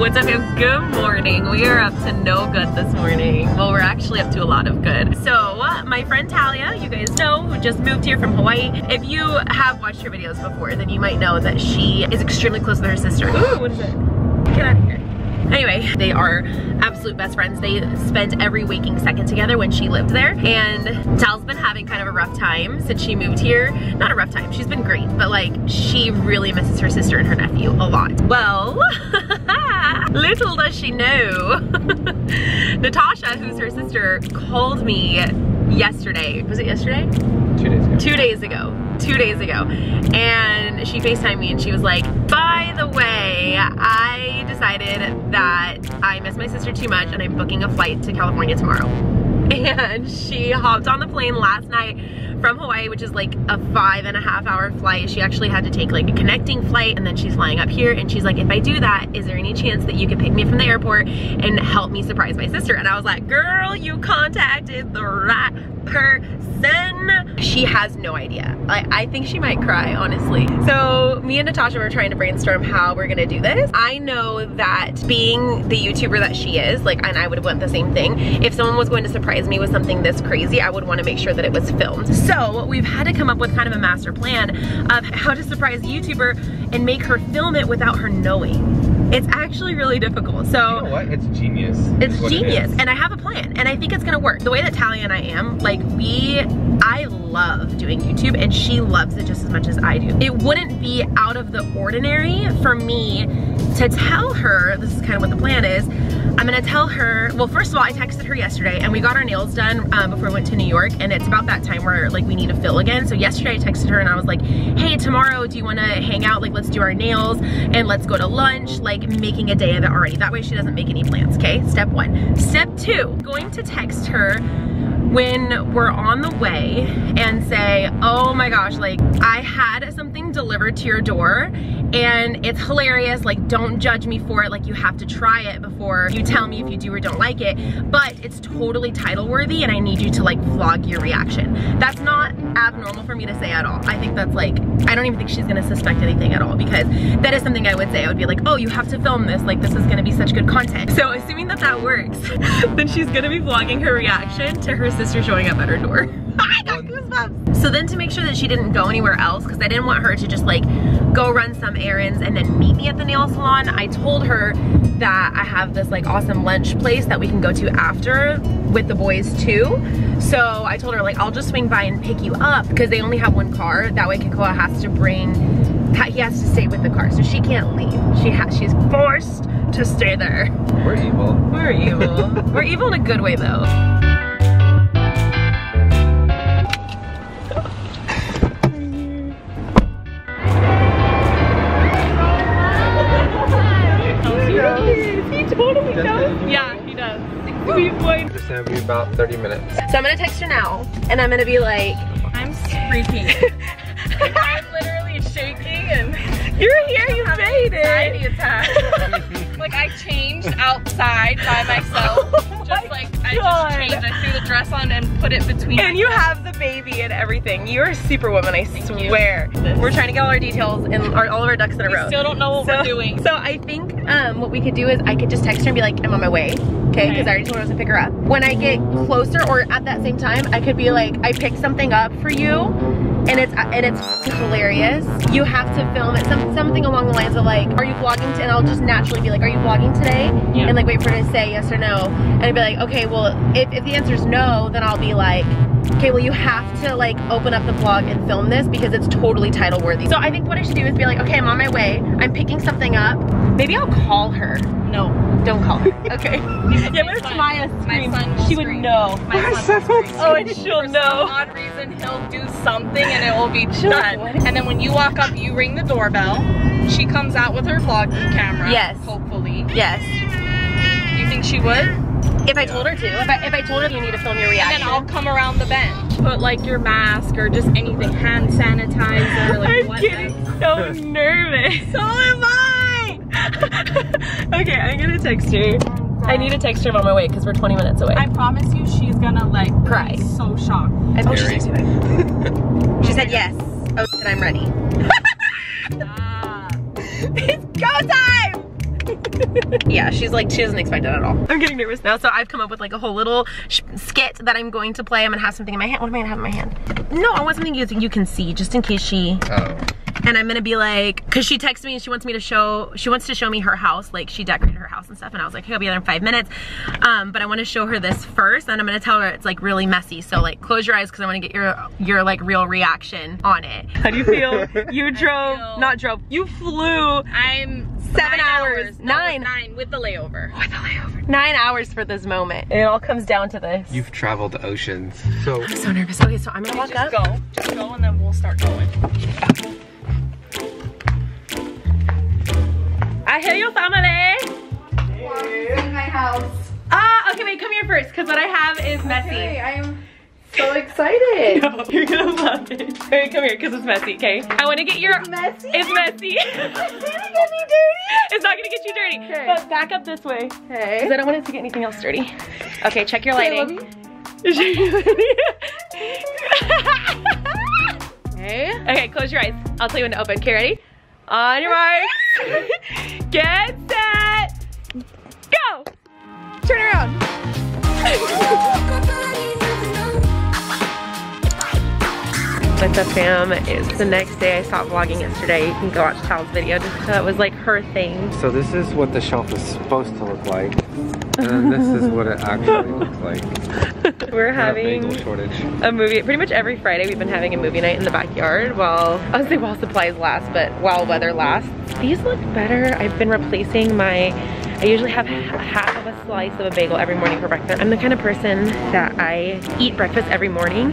What's up, Good morning. We are up to no good this morning. Well, we're actually up to a lot of good. So, uh, my friend Talia, you guys know, who just moved here from Hawaii. If you have watched her videos before, then you might know that she is extremely close with her sister. Ooh, what is it? Get out of here. Anyway, they are absolute best friends. They spent every waking second together when she lived there. And Tal's been having kind of a rough time since she moved here. Not a rough time, she's been great, but like she really misses her sister and her nephew a lot. Well, little does she know, Natasha, who's her sister, called me yesterday. Was it yesterday? Two days ago. Two days ago. Two days ago. And she FaceTimed me and she was like, by the way, I decided that I miss my sister too much and I'm booking a flight to California tomorrow. And she hopped on the plane last night from Hawaii, which is like a five and a half hour flight. She actually had to take like a connecting flight and then she's flying up here and she's like, if I do that, is there any chance that you could pick me from the airport and help me surprise my sister? And I was like, girl, you contacted the right person. She has no idea. I, I think she might cry, honestly. So me and Natasha were trying to brainstorm how we're gonna do this. I know that being the YouTuber that she is, like, and I would want the same thing, if someone was going to surprise me with something this crazy, I would wanna make sure that it was filmed. So we've had to come up with kind of a master plan of how to surprise a YouTuber and make her film it without her knowing. It's actually really difficult. So You know what? It's genius. it's what it genius and I have a plan and I think it's gonna work. The way that Talia and I am, like we, I love doing YouTube and she loves it just as much as I do. It wouldn't be out of the ordinary for me to tell her, this is kind of what the plan is, I'm gonna tell her, well first of all I texted her yesterday and we got our nails done um, before we went to New York and it's about that time where like we need to fill again. So yesterday I texted her and I was like, hey tomorrow do you wanna hang out, like let's do our nails and let's go to lunch, like making a day of it already. That way she doesn't make any plans, okay? Step one. Step two, going to text her when we're on the way and say, oh my gosh, like I had something delivered to your door and it's hilarious, like don't judge me for it, like you have to try it before you tell me if you do or don't like it, but it's totally title worthy and I need you to like vlog your reaction. That's not abnormal for me to say at all. I think that's like, I don't even think she's gonna suspect anything at all because that is something I would say. I would be like, oh, you have to film this, like this is gonna be such good content. So assuming that that works, then she's gonna be vlogging her reaction to her sister showing up at her door. I got goosebumps. So then to make sure that she didn't go anywhere else, because I didn't want her to just like go run some errands and then meet me at the nail salon, I told her that I have this like awesome lunch place that we can go to after with the boys too. So I told her like, I'll just swing by and pick you up because they only have one car. That way Kikoa has to bring, he has to stay with the car. So she can't leave. She has, she's forced to stay there. We're evil. We're evil. We're evil in a good way though. About 30 minutes. So I'm gonna text her now, and I'm gonna be like, I'm freaking. "You're here, you made it." like I changed outside by myself. Oh just like I just changed. I threw the dress on and put it between. And you have the baby and everything. You're a superwoman, I you. swear. We're trying to get all our details and our, all of our ducks in a we row. still don't know what so, we're doing. So I think um, what we could do is I could just text her and be like, I'm on my way. Okay, because I already told her I was gonna pick her up. When I get closer or at that same time, I could be like, I picked something up for you and it's uh, and it's hilarious. You have to film it, some, something along the lines of like, are you vlogging? And I'll just naturally be like, are you vlogging today? Yeah. And like wait for it to say yes or no. And I'd be like, okay, well, if, if the answer is no, then I'll be like, okay, well you have to like open up the vlog and film this because it's totally title worthy. So I think what I should do is be like, okay, I'm on my way. I'm picking something up. Maybe I'll call her. no. Don't call her. Okay. yeah, My but son- Maya screams. She would scream. know. My son will scream. Oh, and she'll For know. some odd reason, he'll do something and it will be She'll done. "What?" and then when you walk up, you ring the doorbell. She comes out with her vlogging camera. Yes. Hopefully. Yes. You think she would? If I told her to. If I, if I told her you need to film your And reaction. then I'll come around the bend. Put like your mask or just anything, hand sanitizer, like I'm what getting so nervous. So am I. okay, I'm gonna text her. I need to text her on my way because we're 20 minutes away. I promise you she's gonna like Cry. be so shocked. I oh, she's Very. texting. She said yes. Oh, shit, I'm ready. It's go time! yeah, yeah, she's like, she doesn't expect it at all. I'm getting nervous now. So I've come up with like a whole little skit that I'm going to play. I'm gonna have something in my hand. What am I gonna have in my hand? No, I want something you, you can see just in case she Oh. And I'm gonna be like, cause she texted me and she wants me to show, she wants to show me her house, like she decorated her house and stuff, and I was like, hey, I'll be there in five minutes, um, but I wanna show her this first, and I'm gonna tell her it's like really messy, so like close your eyes, cause I wanna get your, your like real reaction on it. How do you feel? you drove, feel- not drove, you flew I'm Seven nine hours. No, Nine. Nine with the layover. with a layover. Nine hours for this moment. It all comes down to this. You've traveled the oceans. So I'm so nervous. Okay, so I'm gonna walk Just up. go. Just go and then we'll start going. I hear you, family. in my house. Ah, okay, wait, come here first, because what I have is messy. Okay, I am so excited. No, you're gonna love it. Okay, come here, because it's messy, okay? I want to get your... messy? It's messy. It's gonna get me dirty. it's not gonna get you dirty. Okay. But back up this way, Okay. because I don't want it to get anything else dirty. Okay, check your lighting. Okay, lighting. Okay. okay, close your eyes. I'll tell you when to open. Okay, ready? On your marks. With the fam, it's the next day. I stopped vlogging yesterday. You can go watch Tal's video just so it was like her thing. So this is what the shelf is supposed to look like. And this is what it actually looks like. We're having a movie. Pretty much every Friday we've been having a movie night in the backyard while, I would say while supplies last, but while weather lasts. These look better. I've been replacing my, I usually have half of a slice of a bagel every morning for breakfast. I'm the kind of person that I eat breakfast every morning,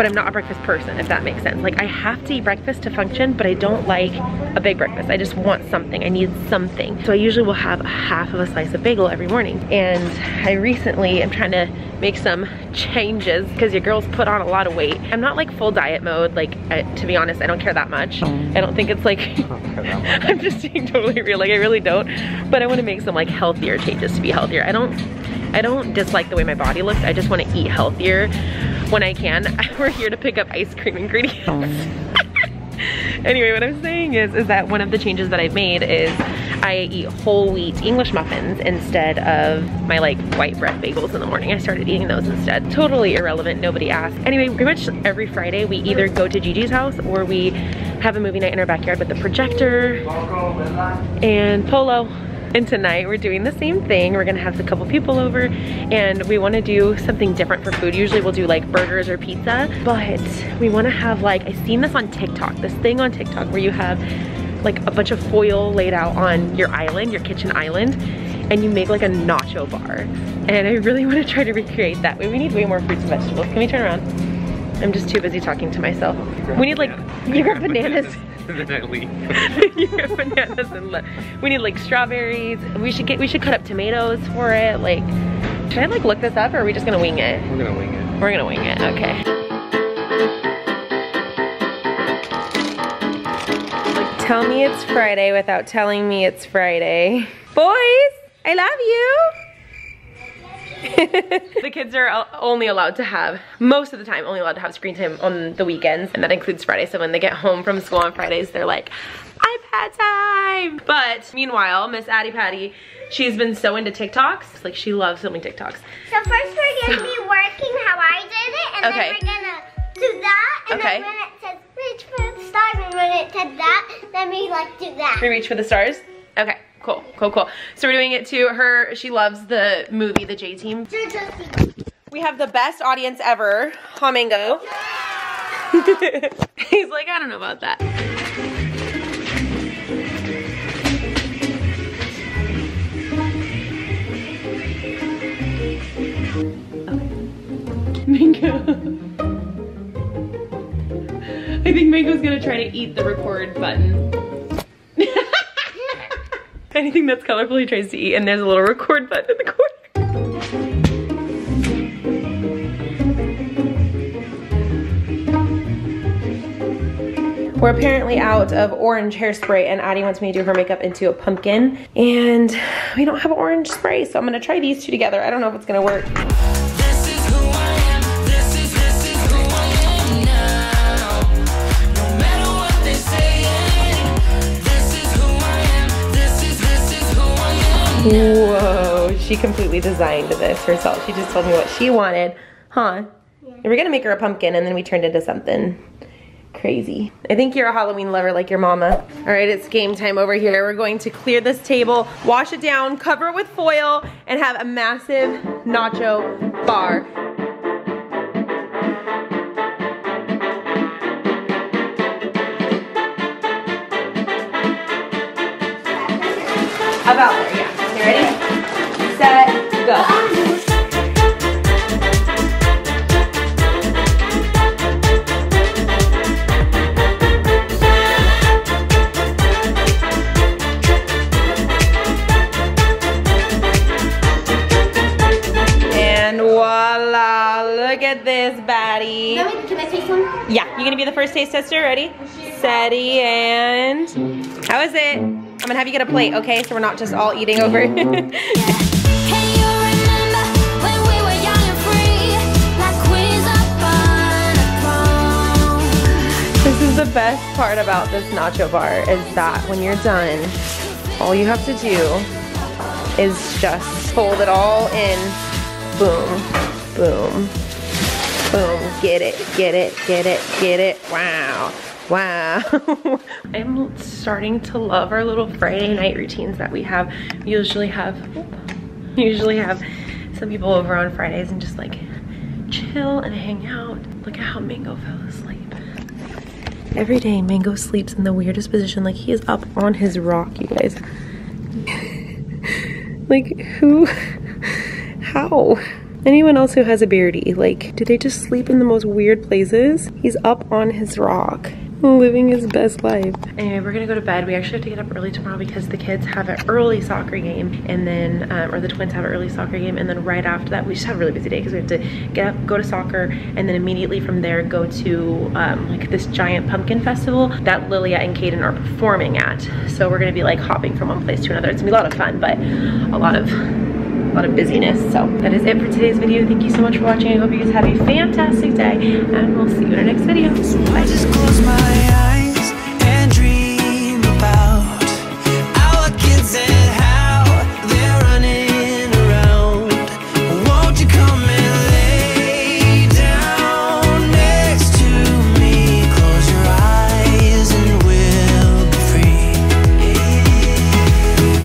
but I'm not a breakfast person, if that makes sense. Like I have to eat breakfast to function, but I don't like a big breakfast. I just want something, I need something. So I usually will have half of a slice of bagel every morning. And I recently am trying to make some changes because your girl's put on a lot of weight. I'm not like full diet mode, like I, to be honest, I don't care that much. I don't think it's like, I'm just being totally real, like I really don't. But I wanna make some like healthier changes to be healthier. I don't, I don't dislike the way my body looks, I just wanna eat healthier when I can. We're here to pick up ice cream ingredients. Oh. anyway, what I'm saying is, is that one of the changes that I've made is I eat whole wheat English muffins instead of my like white bread bagels in the morning. I started eating those instead. Totally irrelevant, nobody asked. Anyway, pretty much every Friday we either go to Gigi's house or we have a movie night in our backyard with the projector and Polo. And tonight we're doing the same thing. We're gonna have a couple people over and we wanna do something different for food. Usually we'll do like burgers or pizza, but we wanna have like, I've seen this on TikTok, this thing on TikTok where you have like a bunch of foil laid out on your island, your kitchen island, and you make like a nacho bar. And I really wanna try to recreate that. We need way more fruits and vegetables. Can we turn around? I'm just too busy talking to myself. We need like, you got bananas. and then I leave. you get bananas and we need like strawberries. We should get we should cut up tomatoes for it. Like should I like look this up or are we just gonna wing it? We're gonna wing it. We're gonna wing it, okay. Like tell me it's Friday without telling me it's Friday. Boys, I love you. the kids are only allowed to have, most of the time, only allowed to have screen time on the weekends, and that includes Friday. So when they get home from school on Fridays, they're like, iPad time. But meanwhile, Miss Addie Patty, she's been so into TikToks. Like she loves filming TikToks. So first we're gonna be working how I did it, and Okay. then we're gonna do that, and Okay. then when it says reach for the stars, and when it says that, then we like do that. We reach for the stars? Okay, cool, cool, cool. So we're doing it to her, she loves the movie, The J-Team. We have the best audience ever, Hamingo. He's like, I don't know about that. Mango. I think Mango's gonna try to eat the record button. Anything that's colorful he tries to eat, and there's a little record button in the corner. We're apparently out of orange hairspray and Addie wants me to do her makeup into a pumpkin and we don't have orange spray so I'm gonna try these two together. I don't know if it's gonna work. Whoa, she completely designed this herself. She just told me what she wanted, huh? And we're gonna make her a pumpkin and then we turned into something crazy. I think you're a Halloween lover like your mama. All right, it's game time over here. We're going to clear this table, wash it down, cover it with foil, and have a massive nacho bar. About Yeah, you're gonna be the first taste tester? Ready? Steady and how is it? I'm gonna have you get a plate, okay? So we're not just all eating over. Can you remember when we were young and free? Like queens up on a throne. this is the best part about this nacho bar is that when you're done, all you have to do is just fold it all in. Boom, boom, boom. Get it, get it, get it, get it. Wow. Wow. I'm starting to love our little Friday night routines that we have. We usually have usually have some people over on Fridays and just like chill and hang out. Look at how Mango fell asleep. Every day Mango sleeps in the weirdest position like he is up on his rock, you guys. like who how? Anyone else who has a beardy, like, do they just sleep in the most weird places? He's up on his rock, living his best life. Anyway, we're gonna go to bed. We actually have to get up early tomorrow because the kids have an early soccer game, and then, um, or the twins have an early soccer game, and then right after that, we just have a really busy day because we have to get up, go to soccer, and then immediately from there go to um, like this giant pumpkin festival that Lilia and Kaden are performing at. So we're gonna be like hopping from one place to another. It's gonna be a lot of fun, but a lot of a lot of busyness. So that is it for today's video. Thank you so much for watching. I hope you guys have a fantastic day and we'll see you in our next video. Bye.